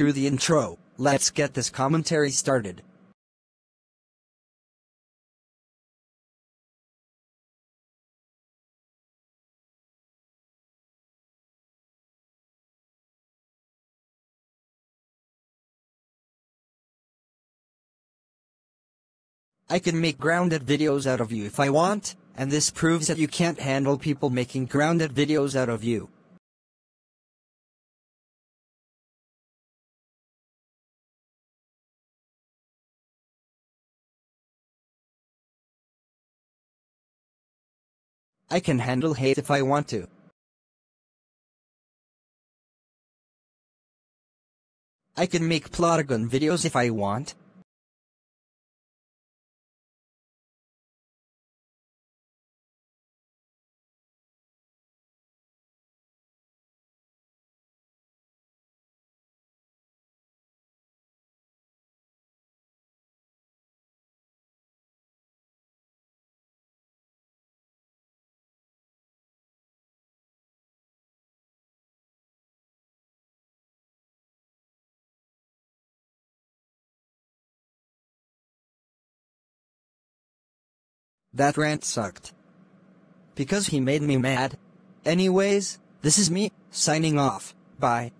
screw the intro, let's get this commentary started. I can make grounded videos out of you if I want, and this proves that you can't handle people making grounded videos out of you. I can handle hate if I want to. I can make Plotagon videos if I want. That rant sucked. Because he made me mad. Anyways, this is me, signing off. Bye.